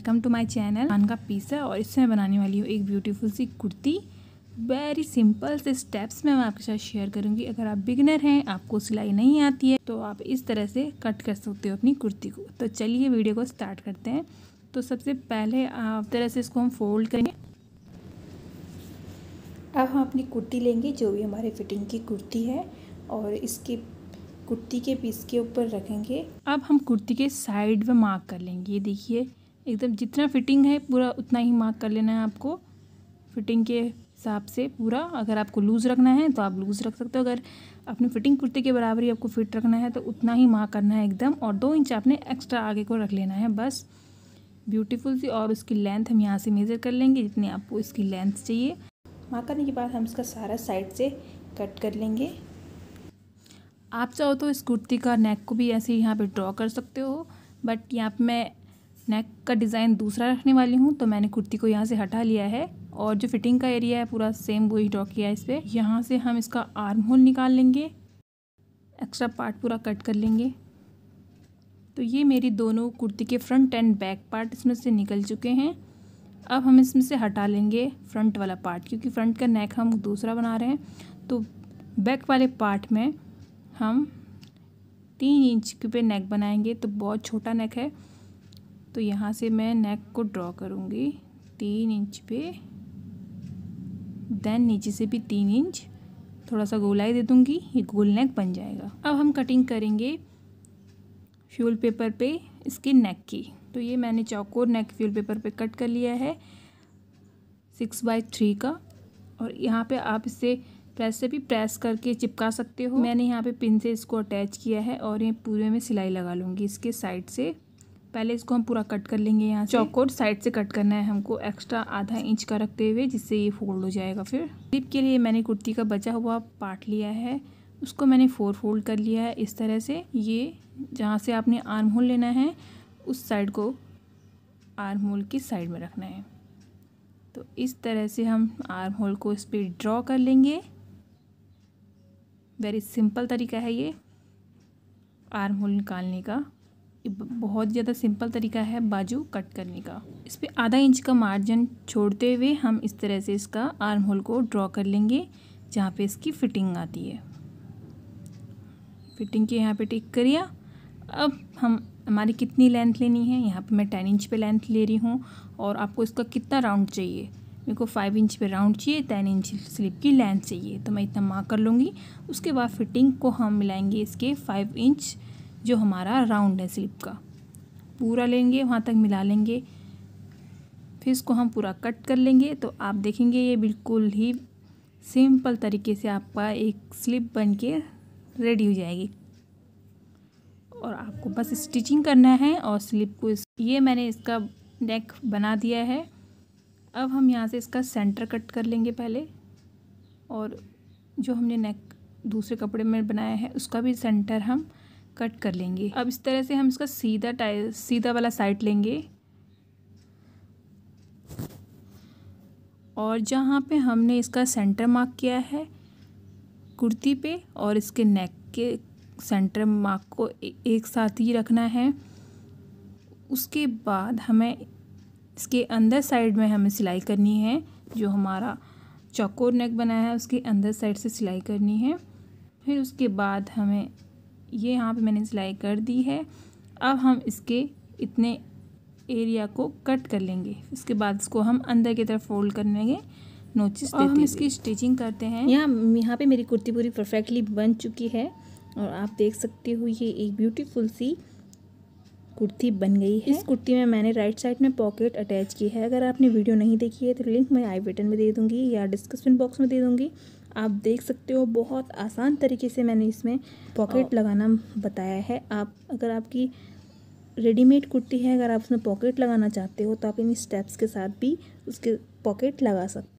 Welcome to my channel Khan का piece है और इससे मैं बनाने वाली हूँ एक ब्यूटीफुल सी कुर्ती। वेरी सिंपल से स्टेप्स में मैं आपके साथ शेयर करूँगी। अगर आप बिगनर हैं, आपको सिलाई नहीं आती है तो आप इस तरह से कट कर सकते हो अपनी कुर्ती को। तो चलिए वीडियो को स्टार्ट करते हैं। तो सबसे पहले आप तरह से इसको हम फोल्ड करेंगे। अब हम अपनी कुर्ती लेंगे, जो भी हमारे फिटिंग की कुर्ती है, और इसकी कुर्ती के पीस के ऊपर रखेंगे। अब हम कुर्ती के साइड में मार्क कर लेंगे। ये देखिए एकदम जितना फिटिंग है, पूरा उतना ही मार्क कर लेना है आपको। फिटिंग के हिसाब से पूरा अगर आपको लूज़ रखना है तो आप लूज़ रख सकते हो। अगर अपनी फिटिंग कुर्ती के बराबर ही आपको फिट रखना है तो उतना ही मार्क करना है एकदम। और दो इंच आपने एक्स्ट्रा आगे को रख लेना है, बस। ब्यूटीफुल सी, और उसकी लेंथ हम यहाँ से मेज़र कर लेंगे, जितनी आपको इसकी लेंथ चाहिए। मार्क करने के बाद हम इसका सारा साइड से कट कर लेंगे। आप चाहो तो इस कुर्ती का नेक को भी ऐसे यहाँ पे ड्रॉ कर सकते हो बट यहाँ पे मैं नेक का डिज़ाइन दूसरा रखने वाली हूँ तो मैंने कुर्ती को यहाँ से हटा लिया है और जो फिटिंग का एरिया है पूरा सेम वही ड्रॉ किया है इस पर यहाँ से हम इसका आर्म होल निकाल लेंगे, एक्स्ट्रा पार्ट पूरा कट कर लेंगे। तो ये मेरी दोनों कुर्ती के फ्रंट एंड बैक पार्ट इसमें से निकल चुके हैं। अब हम इसमें से हटा लेंगे फ्रंट वाला पार्ट, क्योंकि फ्रंट का नेक हम दूसरा बना रहे हैं। तो बैक वाले पार्ट में हम तीन इंच के पे नेक बनाएँगे तो बहुत छोटा नेक है। तो यहाँ से मैं नेक को ड्रॉ करूँगी तीन इंच पे। देन नीचे से भी तीन इंच थोड़ा सा गोलाई दे दूँगी, ये गोल नेक बन जाएगा। अब हम कटिंग करेंगे फ्यूल पेपर पे इसके नेक की। तो ये मैंने चौकोर नेक फ्यूल पेपर पे कट कर लिया है सिक्स बाई थ्री का। और यहाँ पे आप इसे प्रेस से भी प्रेस करके चिपका सकते हो। मैंने यहाँ पे पिन से इसको अटैच किया है और ये पूरे में सिलाई लगा लूँगी इसके साइड से। पहले इसको हम पूरा कट कर लेंगे यहाँ चौकोट साइड से कट करना है हमको एक्स्ट्रा आधा इंच का रखते हुए, जिससे ये फोल्ड हो जाएगा फिर। स्लिप के लिए मैंने कुर्ती का बचा हुआ पार्ट लिया है। उसको मैंने फोर फोल्ड कर लिया है इस तरह से। ये जहाँ से आपने आर्म होल लेना है, उस साइड को आर्म होल की साइड में रखना है। तो इस तरह से हम आर्म होल को इस पर ड्रॉ कर लेंगे। वेरी सिंपल तरीका है ये आर्म होल निकालने का। बहुत ज़्यादा सिंपल तरीका है बाजू कट करने का। इस पर आधा इंच का मार्जिन छोड़ते हुए हम इस तरह से इसका आर्म होल को ड्रॉ कर लेंगे, जहाँ पे इसकी फिटिंग आती है। फिटिंग के यहाँ पे टिक करिए अब हम, हमारी कितनी लेंथ लेनी है? यहाँ पे मैं टेन इंच पे लेंथ ले रही हूँ और आपको इसका कितना राउंड चाहिए? मेरे को फाइव इंच पे राउंड चाहिए, टेन इंच स्लिप की लेंथ चाहिए तो मैं इतना मार्क कर लूँगी। उसके बाद फिटिंग को हम मिलाएँगे इसके फाइव इंच जो हमारा राउंड है स्लिप का। पूरा लेंगे, वहाँ तक मिला लेंगे। फिर इसको हम पूरा कट कर लेंगे। तो आप देखेंगे ये बिल्कुल ही सिंपल तरीके से आपका एक स्लिप बन के रेडी हो जाएगी। और आपको बस स्टिचिंग करना है और स्लिप को इस, ये मैंने इसका नेक बना दिया है। अब हम यहाँ से इसका सेंटर कट कर लेंगे पहले। और जो हमने नेक दूसरे कपड़े में बनाया है, उसका भी सेंटर हम कट कर लेंगे। अब इस तरह से हम इसका सीधा टाइ सीधा वाला साइड लेंगे। और जहाँ पे हमने इसका सेंटर मार्क किया है, कुर्ती पे और इसके नेक के सेंटर मार्क को एक साथ ही रखना है। उसके बाद हमें इसके अंदर साइड में हमें सिलाई करनी है, जो हमारा चौकोर नेक बनाया है, उसके अंदर साइड से सिलाई करनी है। फिर उसके बाद हमें ये यहाँ पे मैंने सिलाई कर दी है। अब हम इसके इतने एरिया को कट कर लेंगे। उसके बाद इसको हम अंदर की तरफ़ फोल्ड कर लेंगे नोचिस देते हम इसकी स्टिचिंग करते हैं। यहाँ यहाँ पे मेरी कुर्ती पूरी परफेक्टली बन चुकी है और आप देख सकते हो ये एक ब्यूटीफुल सी कुर्ती बन गई है। इस कुर्ती में मैंने राइट साइड में पॉकेट अटैच की है। अगर आपने वीडियो नहीं देखी है तो लिंक मैं आई बटन में दे दूँगी या डिस्क्रिप्शन बॉक्स में दे दूँगी। आप देख सकते हो बहुत आसान तरीके से मैंने इसमें पॉकेट लगाना बताया है। आप अगर आपकी रेडीमेड कुर्ती है अगर आप उसमें पॉकेट लगाना चाहते हो तो आप इन स्टेप्स के साथ भी उसके पॉकेट लगा सकते